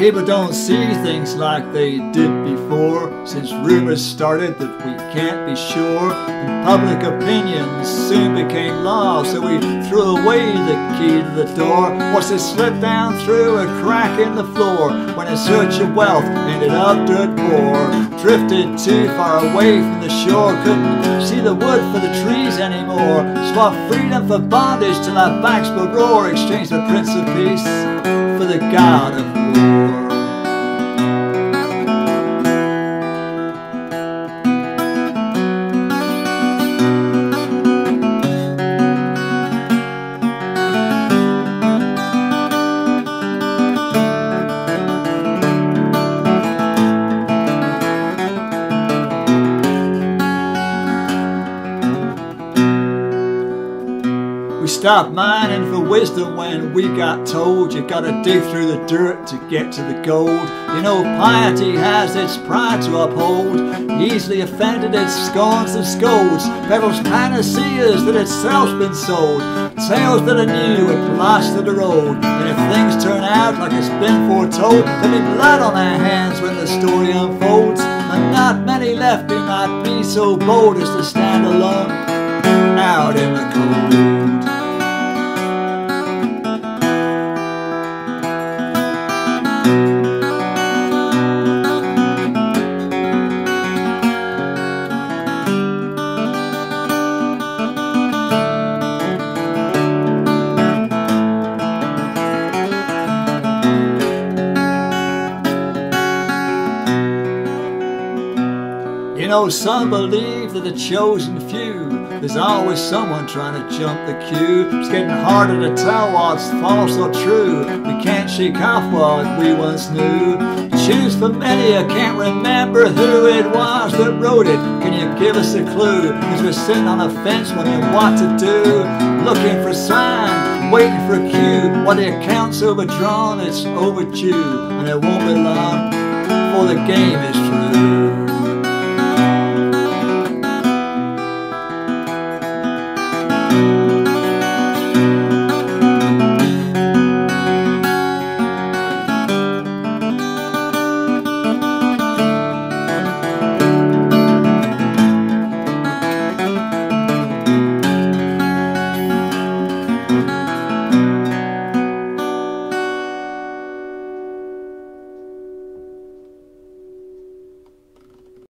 People don't see things like they did before. Since rumors started that we can't be sure And public opinion soon became law. So we threw away the key to the door. Was to slip down through a crack in the floor When in search of wealth ended up dirt poor. Drifted too far away from the shore Couldn't see the wood for the trees anymore. Swap freedom for bondage till our backs would roar Exchange the Prince of Peace for the God of stopped mining for wisdom when we got told you gotta dig through the dirt to get to the gold. You know, piety has its pride to uphold. Easily offended, it scorns and scolds. Peddles panaceas that itself's been sold. Tales that are new last of the road. And if things turn out like it's been foretold, there'll be blood on our hands when the story unfolds. And not many left who might be so bold as to stand alone out You know, some believe that the chosen few, there's always someone trying to jump the queue. It's getting harder to tell what's false or true. We can't shake off what we once knew. Choose for many, I can't remember who it was that wrote it. Can you give us a clue? Cause we're sitting on a fence wondering what to do. Looking for a sign, waiting for a cue. While the account's overdrawn, it's overdue. And it won't be long before the game is through.